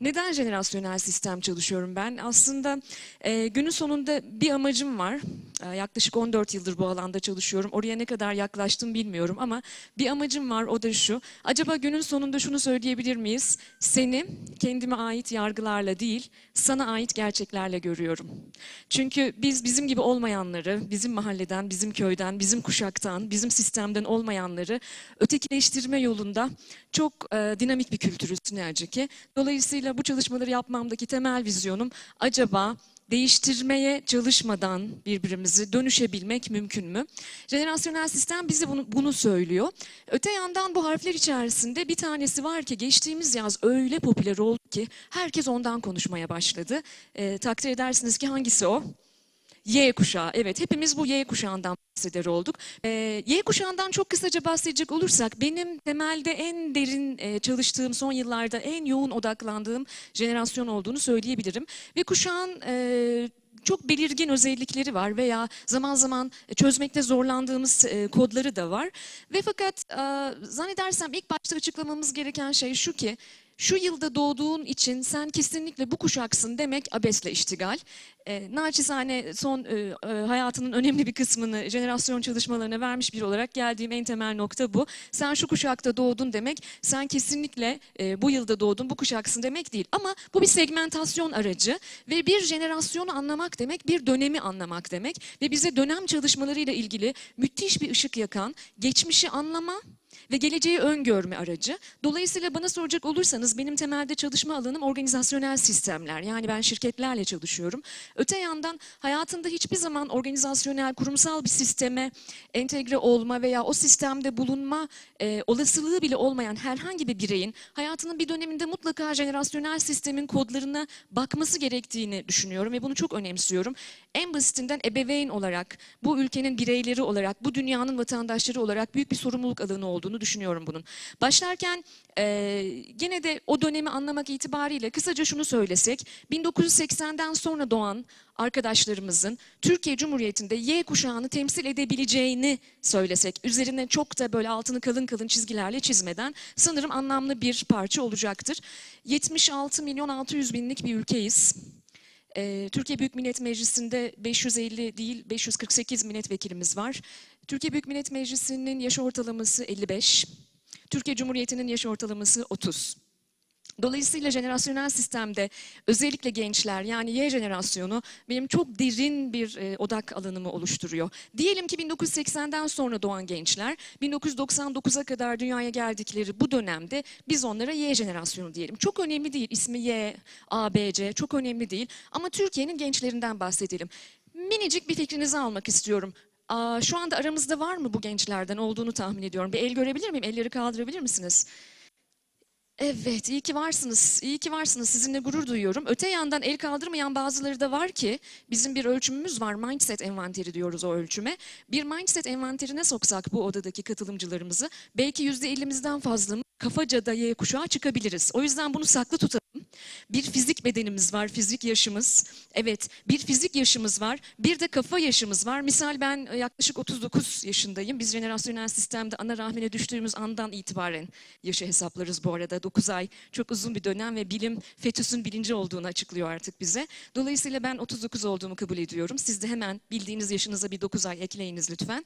Neden jenerasyonel sistem çalışıyorum ben? Aslında e, günün sonunda bir amacım var. E, yaklaşık 14 yıldır bu alanda çalışıyorum. Oraya ne kadar yaklaştım bilmiyorum ama bir amacım var o da şu. Acaba günün sonunda şunu söyleyebilir miyiz? Seni kendime ait yargılarla değil, sana ait gerçeklerle görüyorum. Çünkü biz bizim gibi olmayanları, bizim mahalleden, bizim köyden, bizim kuşaktan, bizim sistemden olmayanları ötekileştirme yolunda çok e, dinamik bir kültürüz ne acı ki. Dolayısıyla bu çalışmaları yapmamdaki temel vizyonum acaba değiştirmeye çalışmadan birbirimizi dönüşebilmek mümkün mü? Jenerasyonel sistem bize bunu, bunu söylüyor. Öte yandan bu harfler içerisinde bir tanesi var ki geçtiğimiz yaz öyle popüler oldu ki herkes ondan konuşmaya başladı. E, takdir edersiniz ki hangisi o? Y kuşağı. Evet hepimiz bu Y kuşağından bahseder olduk. Ee, y kuşağından çok kısaca bahsedecek olursak benim temelde en derin e, çalıştığım son yıllarda en yoğun odaklandığım jenerasyon olduğunu söyleyebilirim. Ve kuşağın e, çok belirgin özellikleri var veya zaman zaman çözmekte zorlandığımız e, kodları da var. Ve fakat e, zannedersem ilk başta açıklamamız gereken şey şu ki şu yılda doğduğun için sen kesinlikle bu kuşaksın demek abesle iştigal. E, naçizane son e, e, hayatının önemli bir kısmını jenerasyon çalışmalarına vermiş bir olarak geldiğim en temel nokta bu. Sen şu kuşakta doğdun demek, sen kesinlikle e, bu yılda doğdun, bu kuşaksın demek değil. Ama bu bir segmentasyon aracı ve bir jenerasyonu anlamak demek, bir dönemi anlamak demek. Ve bize dönem çalışmalarıyla ilgili müthiş bir ışık yakan, geçmişi anlama, ve geleceği öngörme aracı. Dolayısıyla bana soracak olursanız benim temelde çalışma alanım organizasyonel sistemler. Yani ben şirketlerle çalışıyorum. Öte yandan hayatında hiçbir zaman organizasyonel, kurumsal bir sisteme entegre olma veya o sistemde bulunma e, olasılığı bile olmayan herhangi bir bireyin hayatının bir döneminde mutlaka jenerasyonel sistemin kodlarına bakması gerektiğini düşünüyorum ve bunu çok önemsiyorum. En basitinden ebeveyn olarak, bu ülkenin bireyleri olarak, bu dünyanın vatandaşları olarak büyük bir sorumluluk alanı olduğunu düşünüyorum bunun. Başlarken e, gene de o dönemi anlamak itibariyle kısaca şunu söylesek, 1980'den sonra doğan arkadaşlarımızın Türkiye Cumhuriyeti'nde Y kuşağını temsil edebileceğini söylesek, üzerine çok da böyle altını kalın kalın çizgilerle çizmeden sanırım anlamlı bir parça olacaktır. 76 milyon 600 binlik bir ülkeyiz. Ee, Türkiye Büyük Millet Meclisi'nde 550 değil 548 milletvekilimiz var. Türkiye Büyük Millet Meclisi'nin yaş ortalaması 55. Türkiye Cumhuriyeti'nin yaş ortalaması 30. Dolayısıyla jenerasyonel sistemde özellikle gençler yani Y jenerasyonu benim çok derin bir e, odak alanımı oluşturuyor. Diyelim ki 1980'den sonra doğan gençler 1999'a kadar dünyaya geldikleri bu dönemde biz onlara Y jenerasyonu diyelim. Çok önemli değil ismi Y, A, B, C çok önemli değil ama Türkiye'nin gençlerinden bahsedelim. Minicik bir fikrinizi almak istiyorum. Aa, şu anda aramızda var mı bu gençlerden olduğunu tahmin ediyorum. Bir el görebilir miyim? Elleri kaldırabilir misiniz? Evet, iyi ki varsınız. İyi ki varsınız. Sizinle gurur duyuyorum. Öte yandan el kaldırmayan bazıları da var ki bizim bir ölçümümüz var. Mindset envanteri diyoruz o ölçüme. Bir mindset envanterine soksak bu odadaki katılımcılarımızı belki yüzde ellimizden fazla kafaca da Y kuşağı çıkabiliriz. O yüzden bunu saklı tutalım. Bir fizik bedenimiz var, fizik yaşımız. Evet, bir fizik yaşımız var. Bir de kafa yaşımız var. Misal ben yaklaşık 39 yaşındayım. Biz jenerasyonel sistemde ana rahmine düştüğümüz andan itibaren yaşı hesaplarız bu arada. 9 ay çok uzun bir dönem ve bilim fetüsün bilinci olduğunu açıklıyor artık bize. Dolayısıyla ben 39 olduğumu kabul ediyorum. Siz de hemen bildiğiniz yaşınıza bir 9 ay ekleyiniz lütfen.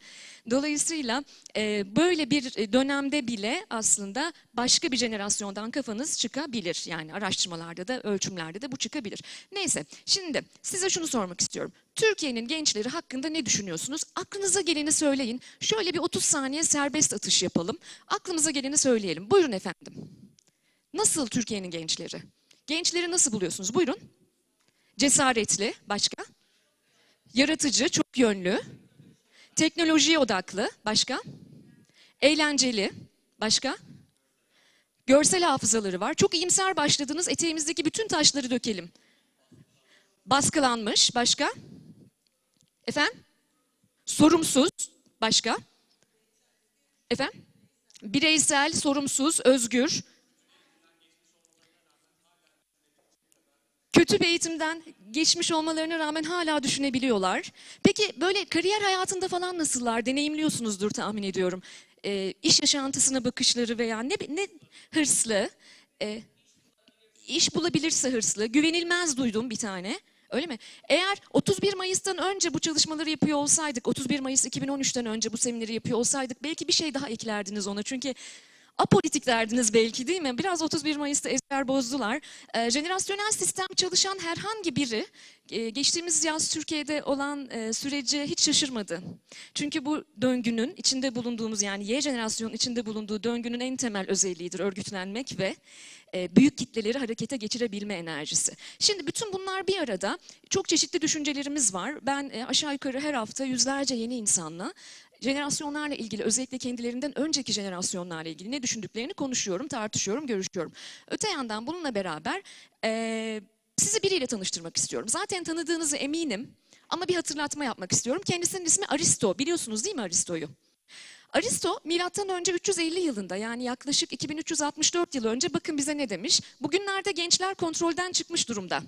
Dolayısıyla e, böyle bir dönemde bile aslında başka bir jenerasyondan kafanız çıkabilir. Yani araştırmalarda da ölçümlerde de bu çıkabilir. Neyse şimdi size şunu sormak istiyorum. Türkiye'nin gençleri hakkında ne düşünüyorsunuz? Aklınıza geleni söyleyin. Şöyle bir 30 saniye serbest atış yapalım. Aklımıza geleni söyleyelim. Buyurun efendim. Nasıl Türkiye'nin gençleri? Gençleri nasıl buluyorsunuz? Buyurun. Cesaretli. Başka? Yaratıcı, çok yönlü. Teknolojiye odaklı. Başka? Eğlenceli. Başka? Görsel hafızaları var. Çok iyimser başladınız. Eteğimizdeki bütün taşları dökelim. Baskılanmış. Başka? Efendim? Sorumsuz. Başka? Efendim? Bireysel, sorumsuz, özgür. Kötü bir eğitimden geçmiş olmalarına rağmen hala düşünebiliyorlar. Peki böyle kariyer hayatında falan nasıllar? Deneyimliyorsunuzdur tahmin ediyorum. E, iş yaşantısına bakışları veya ne, ne hırslı, e, iş bulabilirse hırslı, güvenilmez duydum bir tane. Öyle mi? Eğer 31 Mayıs'tan önce bu çalışmaları yapıyor olsaydık, 31 Mayıs 2013'ten önce bu semineri yapıyor olsaydık belki bir şey daha eklerdiniz ona. Çünkü apolitik derdiniz belki değil mi? Biraz 31 Mayıs'ta ezber bozdular. Ee, jenerasyonel sistem çalışan herhangi biri e, geçtiğimiz yaz Türkiye'de olan e, süreci hiç şaşırmadı. Çünkü bu döngünün içinde bulunduğumuz yani Y jenerasyonun içinde bulunduğu döngünün en temel özelliğidir örgütlenmek ve e, büyük kitleleri harekete geçirebilme enerjisi. Şimdi bütün bunlar bir arada çok çeşitli düşüncelerimiz var. Ben e, aşağı yukarı her hafta yüzlerce yeni insanla jenerasyonlarla ilgili özellikle kendilerinden önceki jenerasyonlarla ilgili ne düşündüklerini konuşuyorum, tartışıyorum, görüşüyorum. Öte yandan bununla beraber e, sizi biriyle tanıştırmak istiyorum. Zaten tanıdığınızı eminim ama bir hatırlatma yapmak istiyorum. Kendisinin ismi Aristo. Biliyorsunuz değil mi Aristo'yu? Aristo milattan önce 350 yılında yani yaklaşık 2364 yıl önce bakın bize ne demiş? Bugünlerde gençler kontrolden çıkmış durumda.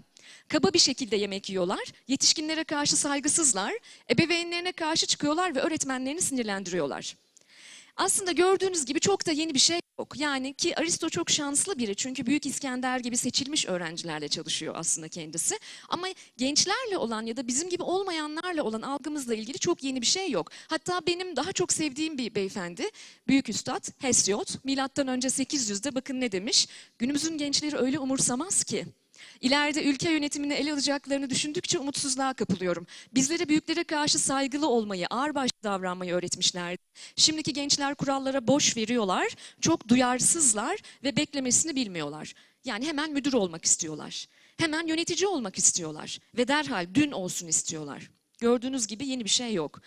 Kaba bir şekilde yemek yiyorlar, yetişkinlere karşı saygısızlar, ebeveynlerine karşı çıkıyorlar ve öğretmenlerini sinirlendiriyorlar. Aslında gördüğünüz gibi çok da yeni bir şey yok. Yani ki Aristo çok şanslı biri çünkü Büyük İskender gibi seçilmiş öğrencilerle çalışıyor aslında kendisi. Ama gençlerle olan ya da bizim gibi olmayanlarla olan algımızla ilgili çok yeni bir şey yok. Hatta benim daha çok sevdiğim bir beyefendi, Büyük Üstad Hesiod, milattan önce 800'de bakın ne demiş? Günümüzün gençleri öyle umursamaz ki. İleride ülke yönetimini ele alacaklarını düşündükçe umutsuzluğa kapılıyorum. Bizlere büyüklere karşı saygılı olmayı, ağırbaşlı davranmayı öğretmişlerdi. Şimdiki gençler kurallara boş veriyorlar, çok duyarsızlar ve beklemesini bilmiyorlar. Yani hemen müdür olmak istiyorlar. Hemen yönetici olmak istiyorlar ve derhal dün olsun istiyorlar. Gördüğünüz gibi yeni bir şey yok.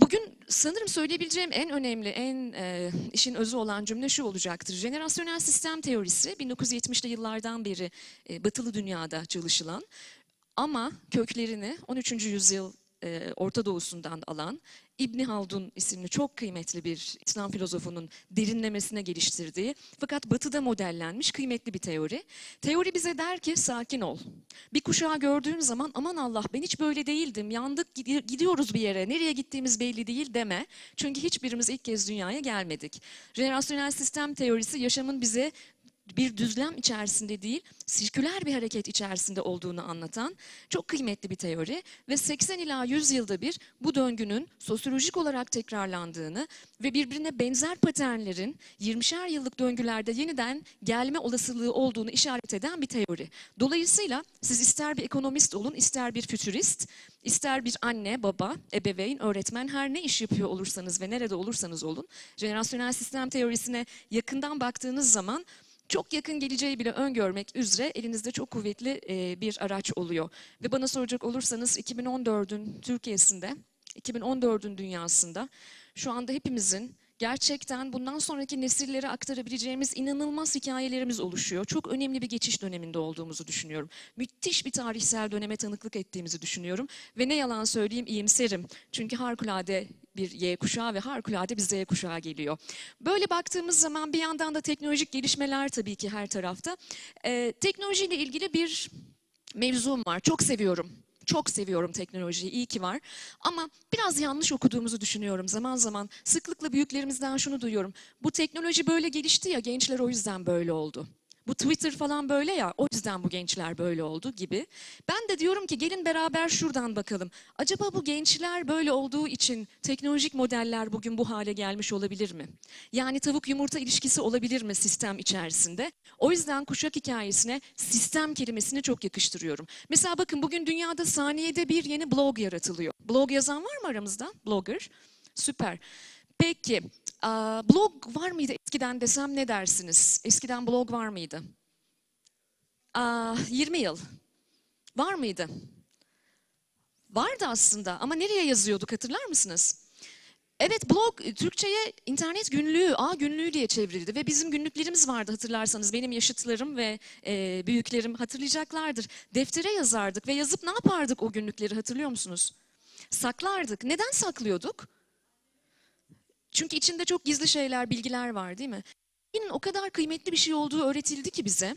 Bugün sanırım söyleyebileceğim en önemli, en e, işin özü olan cümle şu olacaktır. Jenerasyonel sistem teorisi 1970'li yıllardan beri e, batılı dünyada çalışılan ama köklerini 13. yüzyıl e, Orta Doğu'sundan alan İbni Haldun isimli çok kıymetli bir İslam filozofunun derinlemesine geliştirdiği fakat batıda modellenmiş kıymetli bir teori. Teori bize der ki sakin ol. Bir kuşağı gördüğün zaman aman Allah ben hiç böyle değildim yandık gidiyoruz bir yere nereye gittiğimiz belli değil deme. Çünkü hiçbirimiz ilk kez dünyaya gelmedik. Jenerasyonel sistem teorisi yaşamın bize bir düzlem içerisinde değil, sirküler bir hareket içerisinde olduğunu anlatan çok kıymetli bir teori ve 80 ila 100 yılda bir bu döngünün sosyolojik olarak tekrarlandığını ve birbirine benzer paternlerin 20'şer yıllık döngülerde yeniden gelme olasılığı olduğunu işaret eden bir teori. Dolayısıyla siz ister bir ekonomist olun, ister bir fütürist, ister bir anne, baba, ebeveyn, öğretmen her ne iş yapıyor olursanız ve nerede olursanız olun, jenerasyonel sistem teorisine yakından baktığınız zaman çok yakın geleceği bile öngörmek üzere elinizde çok kuvvetli e, bir araç oluyor. Ve bana soracak olursanız 2014'ün Türkiye'sinde, 2014'ün dünyasında şu anda hepimizin gerçekten bundan sonraki nesillere aktarabileceğimiz inanılmaz hikayelerimiz oluşuyor. Çok önemli bir geçiş döneminde olduğumuzu düşünüyorum. Müthiş bir tarihsel döneme tanıklık ettiğimizi düşünüyorum. Ve ne yalan söyleyeyim iyimserim. Çünkü harikulade bir Y kuşağı ve harikulade bir Z kuşağı geliyor. Böyle baktığımız zaman bir yandan da teknolojik gelişmeler tabii ki her tarafta. Ee, teknolojiyle ilgili bir mevzum var. Çok seviyorum. Çok seviyorum teknolojiyi, iyi ki var. Ama biraz yanlış okuduğumuzu düşünüyorum zaman zaman. Sıklıkla büyüklerimizden şunu duyuyorum. Bu teknoloji böyle gelişti ya, gençler o yüzden böyle oldu. Bu Twitter falan böyle ya o yüzden bu gençler böyle oldu gibi. Ben de diyorum ki gelin beraber şuradan bakalım. Acaba bu gençler böyle olduğu için teknolojik modeller bugün bu hale gelmiş olabilir mi? Yani tavuk yumurta ilişkisi olabilir mi sistem içerisinde? O yüzden kuşak hikayesine sistem kelimesini çok yakıştırıyorum. Mesela bakın bugün dünyada saniyede bir yeni blog yaratılıyor. Blog yazan var mı aramızda? Blogger. Süper. Peki, blog var mıydı eskiden desem ne dersiniz? Eskiden blog var mıydı? 20 yıl. Var mıydı? Vardı aslında ama nereye yazıyorduk hatırlar mısınız? Evet blog Türkçe'ye internet günlüğü, A günlüğü diye çevrildi ve bizim günlüklerimiz vardı hatırlarsanız. Benim yaşıtlarım ve e, büyüklerim hatırlayacaklardır. Deftere yazardık ve yazıp ne yapardık o günlükleri hatırlıyor musunuz? Saklardık. Neden saklıyorduk? Çünkü içinde çok gizli şeyler, bilgiler var değil mi? Dinin o kadar kıymetli bir şey olduğu öğretildi ki bize.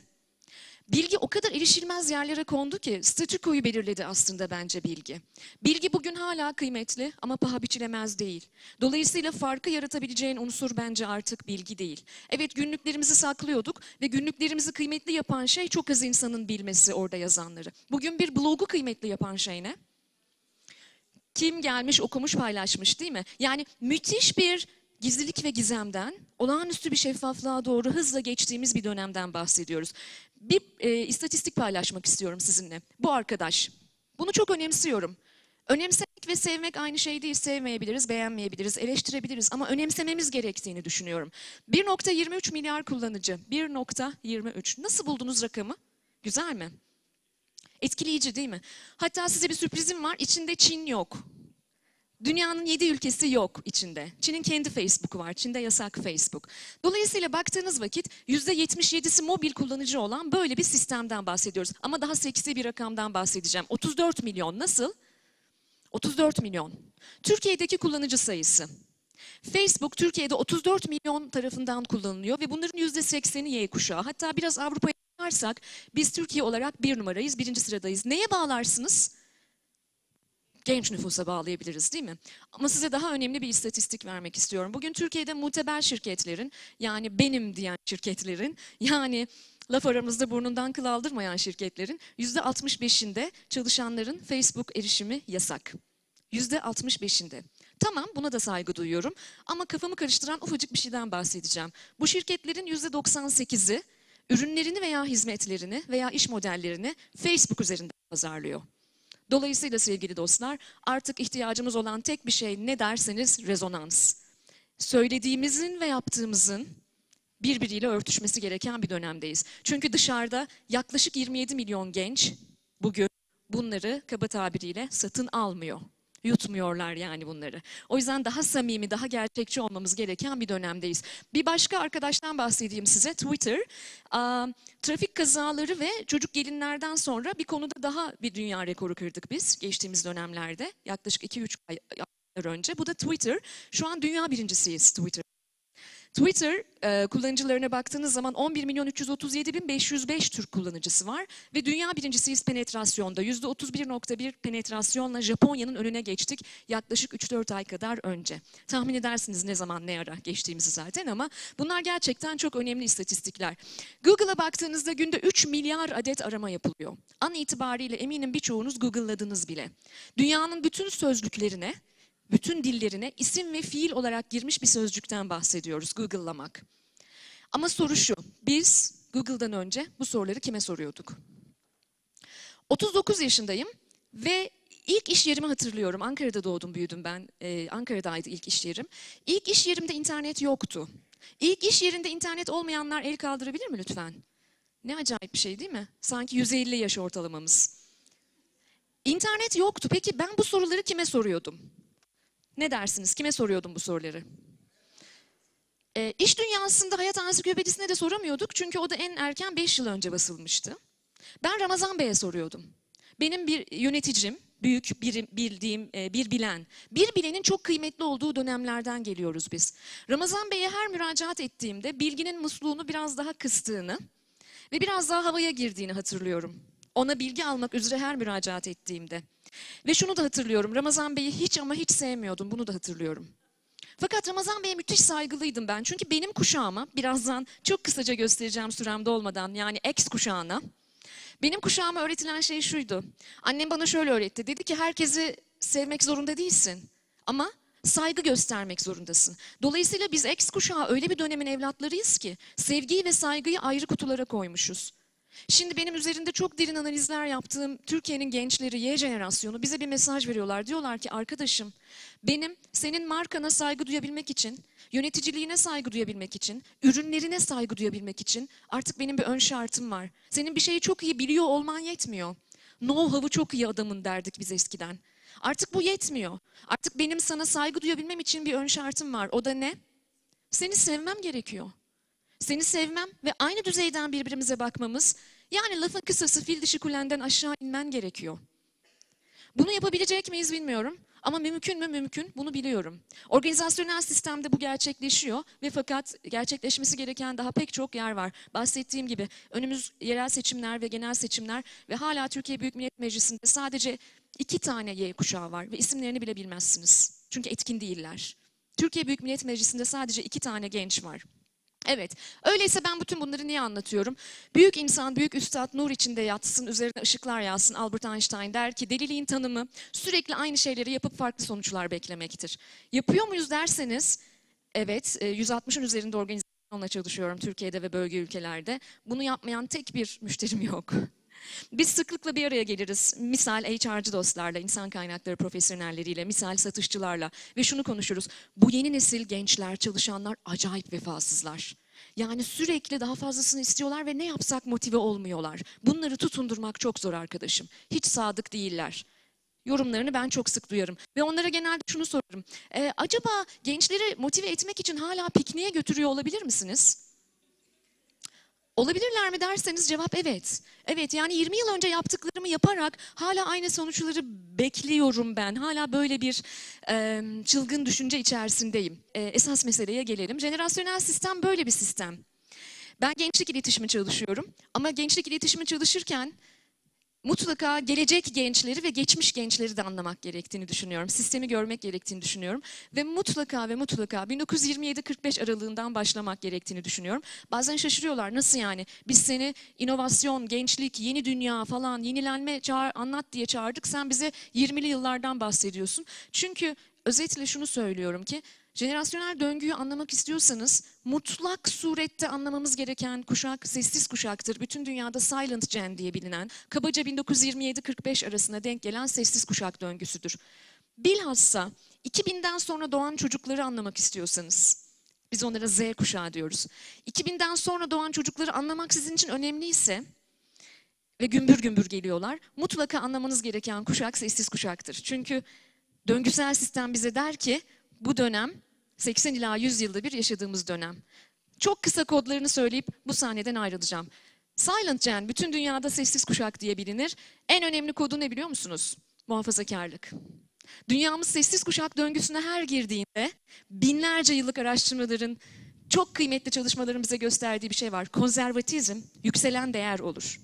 Bilgi o kadar erişilmez yerlere kondu ki statükoyu belirledi aslında bence bilgi. Bilgi bugün hala kıymetli ama paha biçilemez değil. Dolayısıyla farkı yaratabileceğin unsur bence artık bilgi değil. Evet günlüklerimizi saklıyorduk ve günlüklerimizi kıymetli yapan şey çok az insanın bilmesi orada yazanları. Bugün bir blogu kıymetli yapan şey ne? Kim gelmiş okumuş paylaşmış değil mi? Yani müthiş bir gizlilik ve gizemden olağanüstü bir şeffaflığa doğru hızla geçtiğimiz bir dönemden bahsediyoruz. Bir e, istatistik paylaşmak istiyorum sizinle. Bu arkadaş. Bunu çok önemsiyorum. Önemsemek ve sevmek aynı şey değil. Sevmeyebiliriz, beğenmeyebiliriz, eleştirebiliriz ama önemsememiz gerektiğini düşünüyorum. 1.23 milyar kullanıcı. 1.23. Nasıl buldunuz rakamı? Güzel mi? Etkileyici değil mi? Hatta size bir sürprizim var. İçinde Çin yok. Dünyanın yedi ülkesi yok içinde. Çin'in kendi Facebook'u var. Çin'de yasak Facebook. Dolayısıyla baktığınız vakit yüzde 77'si mobil kullanıcı olan böyle bir sistemden bahsediyoruz. Ama daha seksi bir rakamdan bahsedeceğim. 34 milyon nasıl? 34 milyon. Türkiye'deki kullanıcı sayısı. Facebook Türkiye'de 34 milyon tarafından kullanılıyor ve bunların yüzde 80'i Y kuşağı. Hatta biraz Avrupa'ya bakarsak biz Türkiye olarak bir numarayız, birinci sıradayız. Neye bağlarsınız? genç nüfusa bağlayabiliriz değil mi? Ama size daha önemli bir istatistik vermek istiyorum. Bugün Türkiye'de muteber şirketlerin yani benim diyen şirketlerin yani laf aramızda burnundan kıl aldırmayan şirketlerin yüzde 65'inde çalışanların Facebook erişimi yasak. Yüzde 65'inde. Tamam buna da saygı duyuyorum ama kafamı karıştıran ufacık bir şeyden bahsedeceğim. Bu şirketlerin yüzde 98'i ürünlerini veya hizmetlerini veya iş modellerini Facebook üzerinden pazarlıyor. Dolayısıyla sevgili dostlar artık ihtiyacımız olan tek bir şey ne derseniz rezonans. Söylediğimizin ve yaptığımızın birbiriyle örtüşmesi gereken bir dönemdeyiz. Çünkü dışarıda yaklaşık 27 milyon genç bugün bunları kaba tabiriyle satın almıyor. Yutmuyorlar yani bunları. O yüzden daha samimi, daha gerçekçi olmamız gereken bir dönemdeyiz. Bir başka arkadaştan bahsedeyim size. Twitter, trafik kazaları ve çocuk gelinlerden sonra bir konuda daha bir dünya rekoru kırdık biz geçtiğimiz dönemlerde. Yaklaşık 2-3 ay önce. Bu da Twitter. Şu an dünya birincisiyiz Twitter. Twitter e, kullanıcılarına baktığınız zaman 11 milyon 337 bin 505 Türk kullanıcısı var ve dünya birincisiyiz penetrasyonda. %31.1 penetrasyonla Japonya'nın önüne geçtik yaklaşık 3-4 ay kadar önce. Tahmin edersiniz ne zaman ne ara geçtiğimizi zaten ama bunlar gerçekten çok önemli istatistikler. Google'a baktığınızda günde 3 milyar adet arama yapılıyor. An itibariyle eminim birçoğunuz Google'ladınız bile. Dünyanın bütün sözlüklerine bütün dillerine isim ve fiil olarak girmiş bir sözcükten bahsediyoruz, Google'lamak. Ama soru şu, biz Google'dan önce bu soruları kime soruyorduk? 39 yaşındayım ve ilk iş yerimi hatırlıyorum. Ankara'da doğdum, büyüdüm ben. Ee, Ankara'daydı ilk iş yerim. İlk iş yerimde internet yoktu. İlk iş yerinde internet olmayanlar el kaldırabilir mi lütfen? Ne acayip bir şey değil mi? Sanki 150 yaş ortalamamız. İnternet yoktu. Peki ben bu soruları kime soruyordum? Ne dersiniz? Kime soruyordum bu soruları? E, iş dünyasında hayat ansiklopedisine de soramıyorduk çünkü o da en erken 5 yıl önce basılmıştı. Ben Ramazan Bey'e soruyordum. Benim bir yöneticim, büyük bir bildiğim e, bir bilen, bir bilenin çok kıymetli olduğu dönemlerden geliyoruz biz. Ramazan Bey'e her müracaat ettiğimde bilginin musluğunu biraz daha kıstığını ve biraz daha havaya girdiğini hatırlıyorum. Ona bilgi almak üzere her müracaat ettiğimde. Ve şunu da hatırlıyorum. Ramazan Bey'i hiç ama hiç sevmiyordum. Bunu da hatırlıyorum. Fakat Ramazan Bey'e müthiş saygılıydım ben. Çünkü benim kuşağıma, birazdan çok kısaca göstereceğim süremde olmadan, yani X kuşağına, benim kuşağıma öğretilen şey şuydu. Annem bana şöyle öğretti. Dedi ki herkesi sevmek zorunda değilsin. Ama saygı göstermek zorundasın. Dolayısıyla biz X kuşağı öyle bir dönemin evlatlarıyız ki sevgiyi ve saygıyı ayrı kutulara koymuşuz. Şimdi benim üzerinde çok derin analizler yaptığım Türkiye'nin gençleri, Y jenerasyonu bize bir mesaj veriyorlar. Diyorlar ki arkadaşım benim senin markana saygı duyabilmek için, yöneticiliğine saygı duyabilmek için, ürünlerine saygı duyabilmek için artık benim bir ön şartım var. Senin bir şeyi çok iyi biliyor olman yetmiyor. Know-how'ı çok iyi adamın derdik biz eskiden. Artık bu yetmiyor. Artık benim sana saygı duyabilmem için bir ön şartım var. O da ne? Seni sevmem gerekiyor seni sevmem ve aynı düzeyden birbirimize bakmamız, yani lafın kısası fil dişi kulenden aşağı inmen gerekiyor. Bunu yapabilecek miyiz bilmiyorum Ama mümkün mü? Mümkün. Bunu biliyorum. Organizasyonel sistemde bu gerçekleşiyor ve fakat gerçekleşmesi gereken daha pek çok yer var. Bahsettiğim gibi önümüz yerel seçimler ve genel seçimler ve hala Türkiye Büyük Millet Meclisi'nde sadece iki tane Y kuşağı var ve isimlerini bile bilmezsiniz. Çünkü etkin değiller. Türkiye Büyük Millet Meclisi'nde sadece iki tane genç var. Evet, öyleyse ben bütün bunları niye anlatıyorum? Büyük insan, büyük üstad nur içinde yatsın, üzerine ışıklar yağsın. Albert Einstein der ki deliliğin tanımı sürekli aynı şeyleri yapıp farklı sonuçlar beklemektir. Yapıyor muyuz derseniz, evet e, 160'ın üzerinde organizasyonla çalışıyorum Türkiye'de ve bölge ülkelerde. Bunu yapmayan tek bir müşterim yok. Biz sıklıkla bir araya geliriz. Misal HR'cı dostlarla, insan kaynakları profesyonelleriyle, misal satışçılarla ve şunu konuşuruz. Bu yeni nesil gençler, çalışanlar acayip vefasızlar. Yani sürekli daha fazlasını istiyorlar ve ne yapsak motive olmuyorlar. Bunları tutundurmak çok zor arkadaşım. Hiç sadık değiller. Yorumlarını ben çok sık duyarım. Ve onlara genelde şunu sorarım. "Ee, acaba gençleri motive etmek için hala pikniğe götürüyor olabilir misiniz? Olabilirler mi derseniz cevap evet. Evet yani 20 yıl önce yaptıklarımı yaparak hala aynı sonuçları bekliyorum ben. Hala böyle bir e, çılgın düşünce içerisindeyim. E, esas meseleye gelelim. Jenerasyonel sistem böyle bir sistem. Ben gençlik iletişimi çalışıyorum ama gençlik iletişimi çalışırken mutlaka gelecek gençleri ve geçmiş gençleri de anlamak gerektiğini düşünüyorum. Sistemi görmek gerektiğini düşünüyorum. Ve mutlaka ve mutlaka 1927-45 aralığından başlamak gerektiğini düşünüyorum. Bazen şaşırıyorlar. Nasıl yani? Biz seni inovasyon, gençlik, yeni dünya falan, yenilenme çağır, anlat diye çağırdık. Sen bize 20'li yıllardan bahsediyorsun. Çünkü özetle şunu söylüyorum ki Jenerasyonel döngüyü anlamak istiyorsanız mutlak surette anlamamız gereken kuşak sessiz kuşaktır. Bütün dünyada silent gen diye bilinen kabaca 1927-45 arasında denk gelen sessiz kuşak döngüsüdür. Bilhassa 2000'den sonra doğan çocukları anlamak istiyorsanız biz onlara Z kuşağı diyoruz. 2000'den sonra doğan çocukları anlamak sizin için önemliyse ve gümbür gümbür geliyorlar. Mutlaka anlamanız gereken kuşak sessiz kuşaktır. Çünkü döngüsel sistem bize der ki bu dönem 80 ila 100 yılda bir yaşadığımız dönem. Çok kısa kodlarını söyleyip bu sahneden ayrılacağım. Silent Gen bütün dünyada sessiz kuşak diye bilinir. En önemli kodu ne biliyor musunuz? Muhafazakarlık. Dünyamız sessiz kuşak döngüsüne her girdiğinde binlerce yıllık araştırmaların, çok kıymetli çalışmaların bize gösterdiği bir şey var. Konservatizm yükselen değer olur.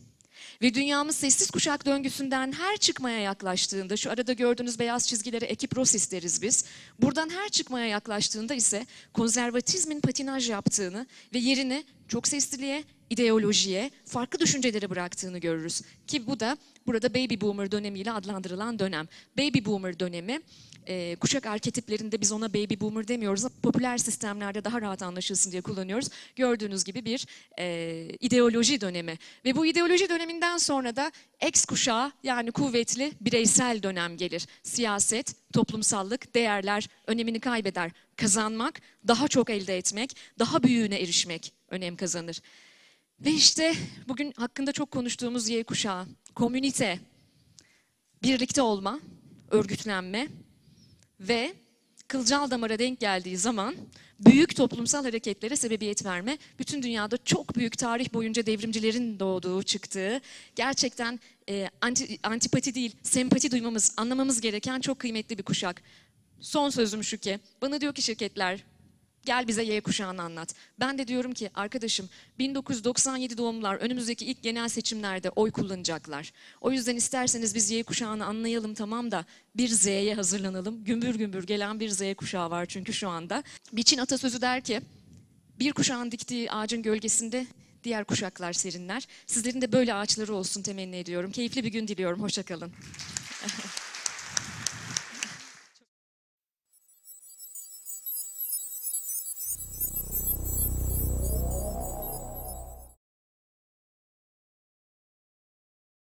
Ve dünyamız sessiz kuşak döngüsünden her çıkmaya yaklaştığında, şu arada gördüğünüz beyaz çizgilere ekiprosis deriz biz. Buradan her çıkmaya yaklaştığında ise konservatizmin patinaj yaptığını ve yerini çok sesliliğe, ideolojiye, farklı düşüncelere bıraktığını görürüz. Ki bu da burada baby boomer dönemiyle adlandırılan dönem. Baby boomer dönemi e, kuşak arketiplerinde biz ona baby boomer demiyoruz popüler sistemlerde daha rahat anlaşılsın diye kullanıyoruz. Gördüğünüz gibi bir e, ideoloji dönemi ve bu ideoloji döneminden sonra da X kuşağı yani kuvvetli bireysel dönem gelir. Siyaset, toplumsallık, değerler önemini kaybeder. Kazanmak, daha çok elde etmek, daha büyüğüne erişmek önem kazanır. Ve işte bugün hakkında çok konuştuğumuz Y kuşağı, komünite, birlikte olma, örgütlenme, ve kılcal damara denk geldiği zaman büyük toplumsal hareketlere sebebiyet verme, bütün dünyada çok büyük tarih boyunca devrimcilerin doğduğu, çıktığı, gerçekten e, anti, antipati değil, sempati duymamız, anlamamız gereken çok kıymetli bir kuşak. Son sözüm şu ki, bana diyor ki şirketler, Gel bize Y kuşağını anlat. Ben de diyorum ki arkadaşım 1997 doğumlular önümüzdeki ilk genel seçimlerde oy kullanacaklar. O yüzden isterseniz biz Y kuşağını anlayalım tamam da bir Z'ye hazırlanalım. Gümbür gümbür gelen bir Z kuşağı var çünkü şu anda. Bir Çin atasözü der ki bir kuşağın diktiği ağacın gölgesinde diğer kuşaklar serinler. Sizlerin de böyle ağaçları olsun temenni ediyorum. Keyifli bir gün diliyorum. Hoşçakalın.